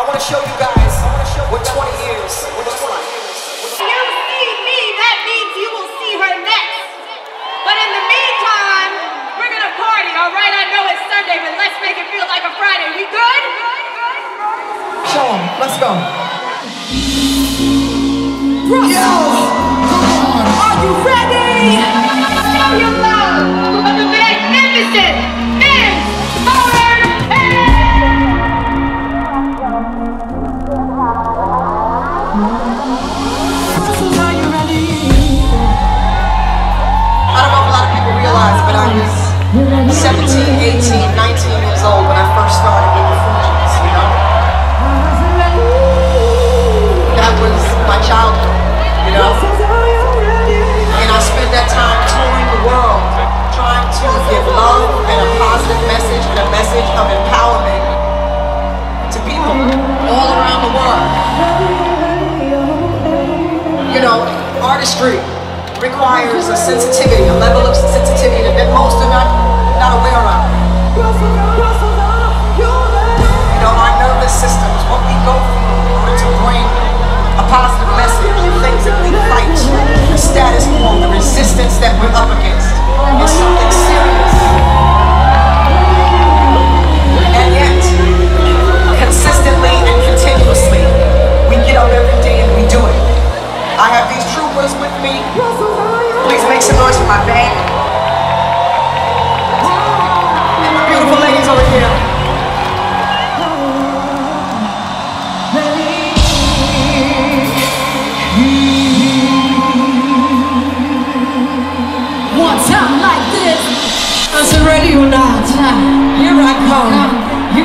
I want to show you guys I wanna show what 20 years looks like. You see me, that means you will see her next. But in the meantime, we're gonna party, all right? I know it's Sunday, but let's make it feel like a Friday. We good? Show 'em. Let's go. Yo! Are you ready? Show your love for the magnificent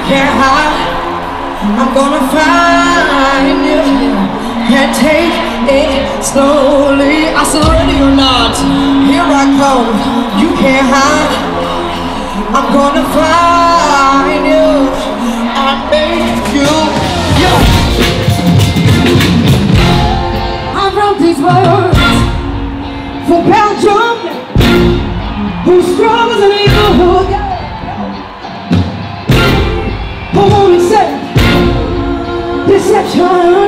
You can't hide. I'm gonna find you and take it slowly. I said, ready or not, here I come. You can't hide. I'm gonna find deception.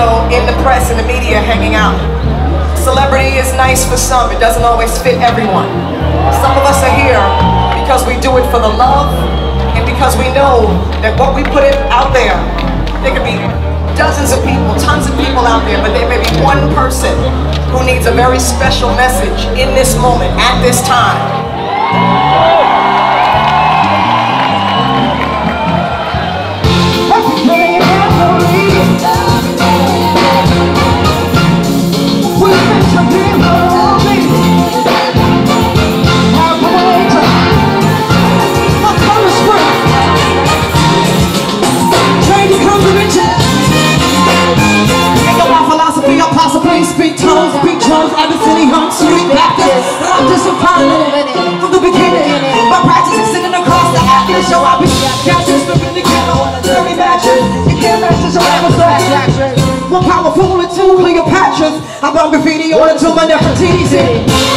Know, in the press and the media hanging out. Celebrity is nice for some, it doesn't always fit everyone. Some of us are here because we do it for the love and because we know that what we put it out there, there could be dozens of people, tons of people out there, but there may be one person who needs a very special message in this moment, at this time. On graffiti on until my Nefertiti's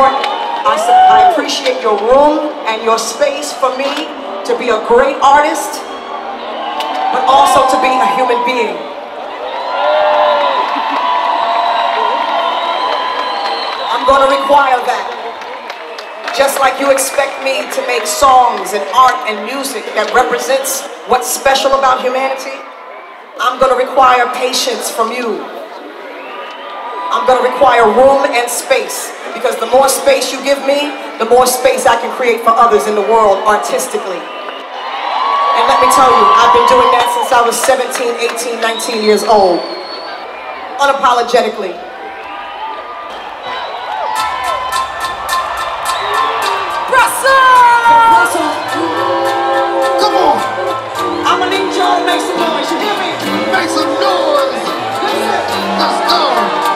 support. I, I appreciate your room and your space for me to be a great artist, but also to be a human being. I'm going to require that. Just like you expect me to make songs and art and music that represents what's special about humanity, I'm going to require patience from you. I'm going to require room and space because the more space you give me, the more space I can create for others in the world artistically. And let me tell you, I've been doing that since I was 17, 18, 19 years old. Unapologetically. Brussels! Come on, I'ma need y'all make some noise, you hear me? make some noise. Let's go.